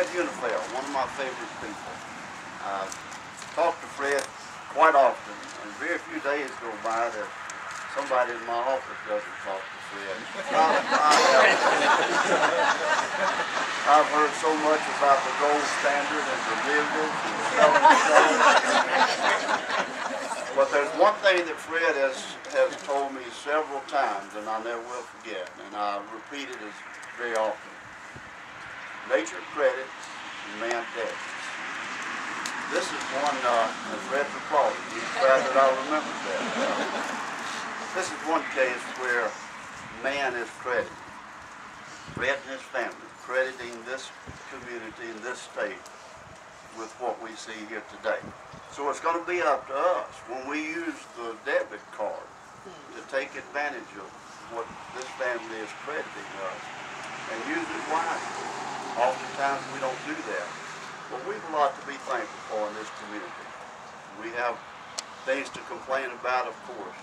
Fred Huenefeld, one of my favorite people. I talk to Fred quite often, and very few days go by that somebody in my office doesn't talk to Fred. I, I, have heard so much about the gold standard and derivatives and selling But there's one thing that Fred has, has told me several times, and I never will forget, and I repeat it as very often. Nature credits, man debts. This is one, uh, as Red recalled, he's glad that I remembered that. Uh, this is one case where man is credited. Red and his family, crediting this community in this state with what we see here today. So it's going to be up to us when we use the debit card to take advantage of what this family is crediting us and use it wisely. Oftentimes we don't do that. But we've a lot to be thankful for in this community. We have things to complain about, of course.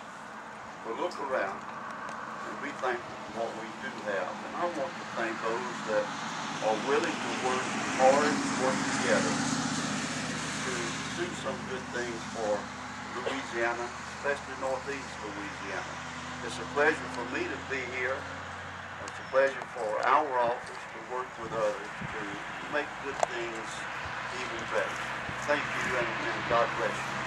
But look around and be thankful for what we do have. And I want to thank those that are willing to work hard, work together to do some good things for Louisiana, especially Northeast Louisiana. It's a pleasure for me to be here. It's a pleasure for our office work with others to make good things even better. Thank you and, and God bless you.